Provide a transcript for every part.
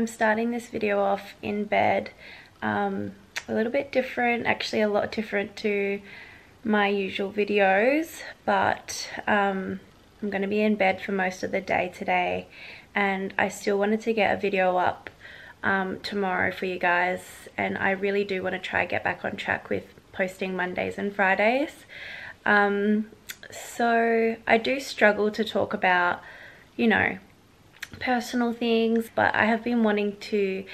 I'm starting this video off in bed um, a little bit different, actually a lot different to my usual videos, but um, I'm going to be in bed for most of the day today and I still wanted to get a video up um, tomorrow for you guys and I really do want to try get back on track with posting Mondays and Fridays. Um, so I do struggle to talk about, you know, personal things, but I have been wanting to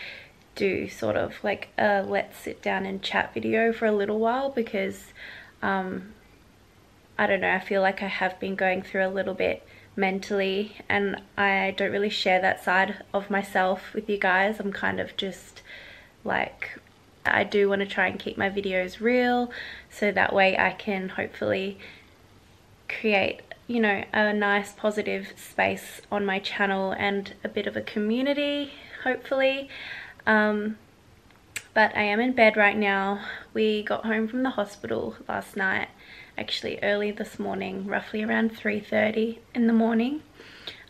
do sort of like a let's sit down and chat video for a little while because um, I don't know, I feel like I have been going through a little bit mentally and I don't really share that side of myself with you guys. I'm kind of just like, I do want to try and keep my videos real so that way I can hopefully create you know, a nice positive space on my channel and a bit of a community, hopefully. Um, but I am in bed right now. We got home from the hospital last night, actually early this morning, roughly around 3.30 in the morning.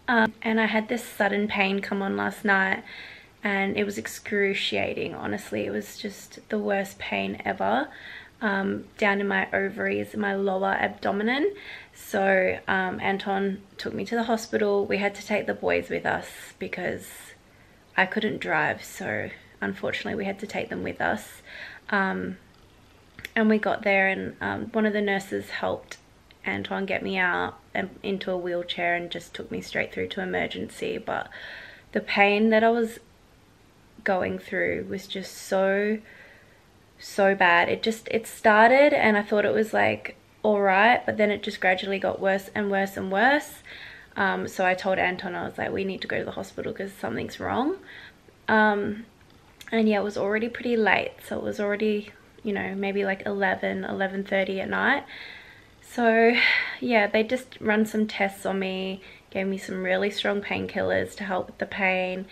Um, and I had this sudden pain come on last night and it was excruciating, honestly. It was just the worst pain ever um, down in my ovaries, my lower abdomen. So um, Anton took me to the hospital. We had to take the boys with us because I couldn't drive. So unfortunately we had to take them with us. Um, and we got there and um, one of the nurses helped Anton get me out and into a wheelchair and just took me straight through to emergency. But the pain that I was going through was just so so bad. It just, it started and I thought it was like all right, but then it just gradually got worse and worse and worse. Um, so I told Anton, I was like, we need to go to the hospital because something's wrong. Um, and yeah, it was already pretty late. So it was already, you know, maybe like 11, 11.30 at night. So yeah, they just run some tests on me, gave me some really strong painkillers to help with the pain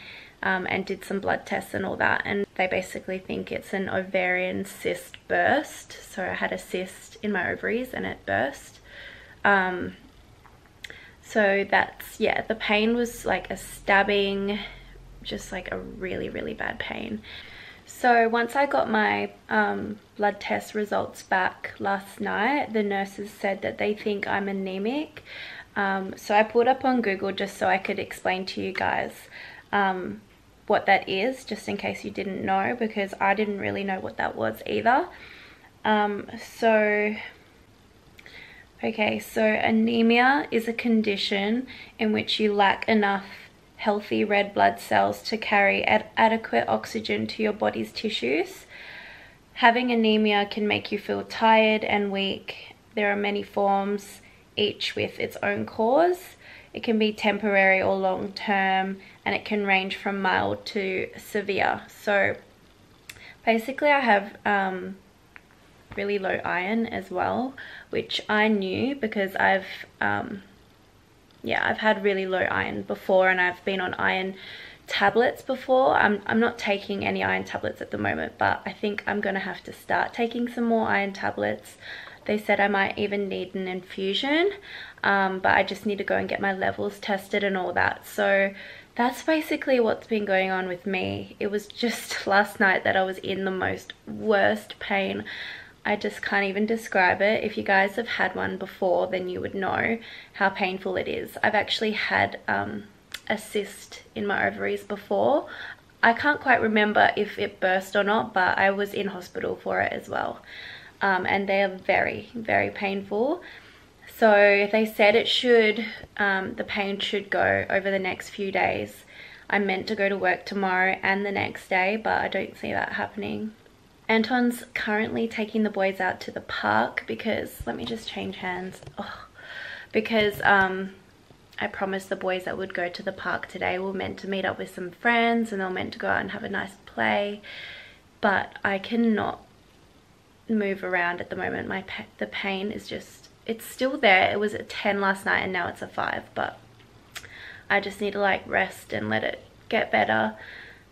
um, and did some blood tests and all that and they basically think it's an ovarian cyst burst. So I had a cyst in my ovaries and it burst. Um, so that's yeah the pain was like a stabbing just like a really really bad pain. So once I got my um, blood test results back last night the nurses said that they think I'm anemic. Um, so I pulled up on Google just so I could explain to you guys. Um, what that is, just in case you didn't know, because I didn't really know what that was either. Um, so, okay, so anemia is a condition in which you lack enough healthy red blood cells to carry ad adequate oxygen to your body's tissues. Having anemia can make you feel tired and weak. There are many forms, each with its own cause. It can be temporary or long term and it can range from mild to severe. So basically I have um, really low iron as well, which I knew because I've, um, yeah, I've had really low iron before and I've been on iron tablets before. I'm, I'm not taking any iron tablets at the moment, but I think I'm going to have to start taking some more iron tablets. They said I might even need an infusion, um, but I just need to go and get my levels tested and all that. So that's basically what's been going on with me. It was just last night that I was in the most worst pain. I just can't even describe it. If you guys have had one before, then you would know how painful it is. I've actually had um, a cyst in my ovaries before. I can't quite remember if it burst or not, but I was in hospital for it as well um, and they are very, very painful. So they said it should, um, the pain should go over the next few days. I'm meant to go to work tomorrow and the next day, but I don't see that happening. Anton's currently taking the boys out to the park because, let me just change hands. Oh, because um, I promised the boys that would go to the park today. We are meant to meet up with some friends and they're meant to go out and have a nice play. But I cannot move around at the moment. My The pain is just, it's still there. It was a 10 last night and now it's a 5, but I just need to like rest and let it get better.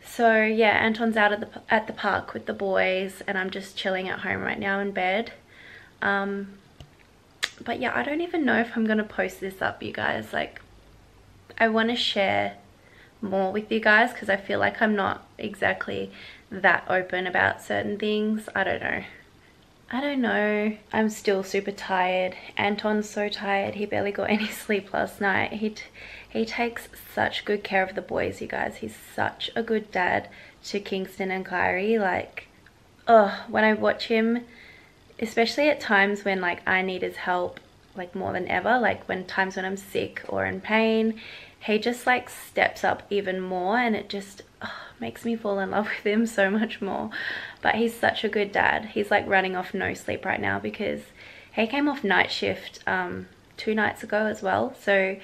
So yeah, Anton's out at the, at the park with the boys and I'm just chilling at home right now in bed. Um, but yeah, I don't even know if I'm going to post this up, you guys. Like, I want to share more with you guys because I feel like I'm not exactly that open about certain things. I don't know. I don't know. I'm still super tired. Anton's so tired. He barely got any sleep last night. He, he takes such good care of the boys, you guys. He's such a good dad to Kingston and Kyrie. Like, oh, when I watch him, especially at times when like I need his help like more than ever, like when times when I'm sick or in pain, he just like steps up even more and it just oh, makes me fall in love with him so much more. But he's such a good dad. He's like running off no sleep right now because he came off night shift um, two nights ago as well. So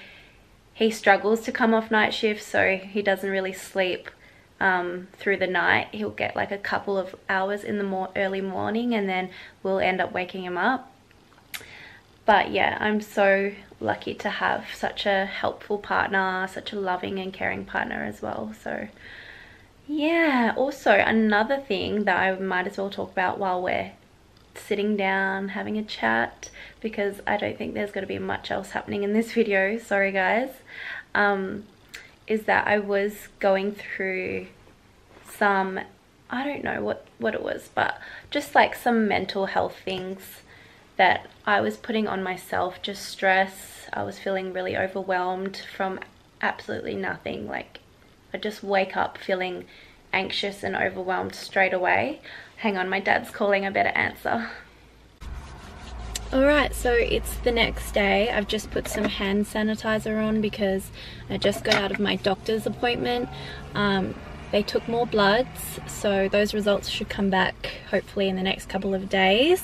he struggles to come off night shift so he doesn't really sleep um, through the night. He'll get like a couple of hours in the more early morning and then we'll end up waking him up. But yeah I'm so lucky to have such a helpful partner, such a loving and caring partner as well. So yeah, also another thing that I might as well talk about while we're sitting down having a chat because I don't think there's going to be much else happening in this video, sorry guys, um, is that I was going through some, I don't know what, what it was, but just like some mental health things that I was putting on myself, just stress. I was feeling really overwhelmed from absolutely nothing. Like I just wake up feeling anxious and overwhelmed straight away. Hang on, my dad's calling, I better answer. Alright, so it's the next day. I've just put some hand sanitizer on because I just got out of my doctor's appointment. Um, they took more bloods, so those results should come back hopefully in the next couple of days.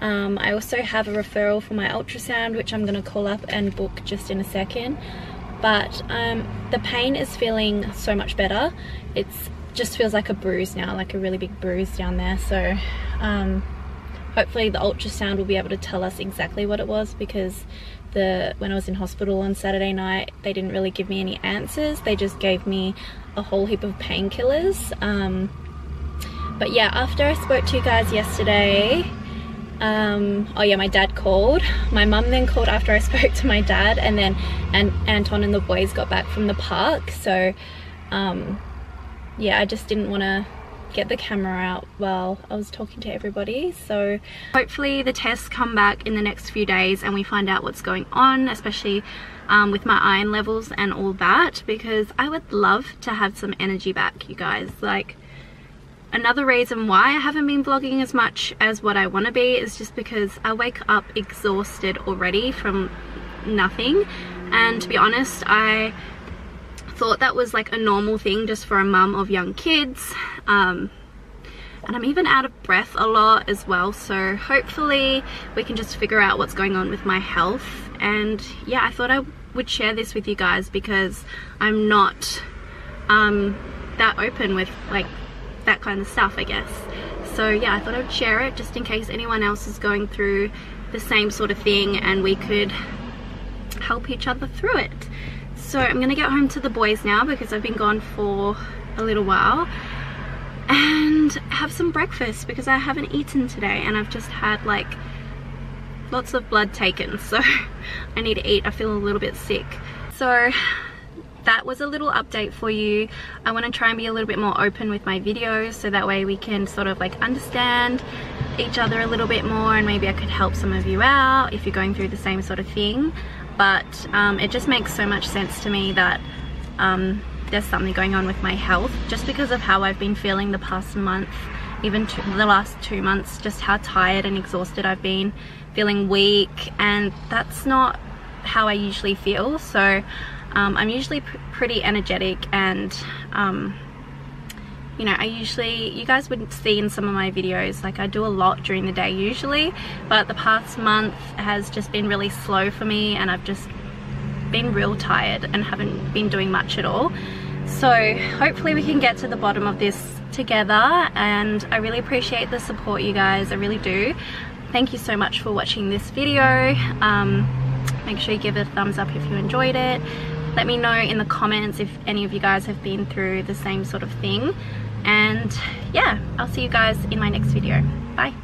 Um, I also have a referral for my ultrasound, which I'm going to call up and book just in a second. But um, the pain is feeling so much better. It just feels like a bruise now, like a really big bruise down there. So um, hopefully the ultrasound will be able to tell us exactly what it was because the when I was in hospital on Saturday night, they didn't really give me any answers. They just gave me a whole heap of painkillers. Um, but yeah, after I spoke to you guys yesterday, um, oh yeah, my dad called. My mum then called after I spoke to my dad and then and Anton and the boys got back from the park. So um, yeah, I just didn't want to get the camera out while I was talking to everybody. So hopefully the tests come back in the next few days and we find out what's going on, especially um, with my iron levels and all that because I would love to have some energy back, you guys. Like Another reason why I haven't been vlogging as much as what I want to be is just because I wake up exhausted already from nothing and to be honest I thought that was like a normal thing just for a mum of young kids. Um, and I'm even out of breath a lot as well so hopefully we can just figure out what's going on with my health. And yeah I thought I would share this with you guys because I'm not um, that open with like that kind of stuff I guess. So yeah I thought I would share it just in case anyone else is going through the same sort of thing and we could help each other through it so I'm gonna get home to the boys now because I've been gone for a little while and have some breakfast because I haven't eaten today and I've just had like lots of blood taken so I need to eat I feel a little bit sick so that was a little update for you. I want to try and be a little bit more open with my videos so that way we can sort of like understand each other a little bit more and maybe I could help some of you out if you're going through the same sort of thing. But um, it just makes so much sense to me that um, there's something going on with my health. Just because of how I've been feeling the past month even the last two months just how tired and exhausted I've been feeling weak and that's not how I usually feel. So um, I'm usually pr pretty energetic and um, you know I usually you guys would see in some of my videos like I do a lot during the day usually but the past month has just been really slow for me and I've just been real tired and haven't been doing much at all. So hopefully we can get to the bottom of this together and I really appreciate the support you guys I really do. Thank you so much for watching this video. Um, make sure you give it a thumbs up if you enjoyed it. Let me know in the comments if any of you guys have been through the same sort of thing and yeah I'll see you guys in my next video. Bye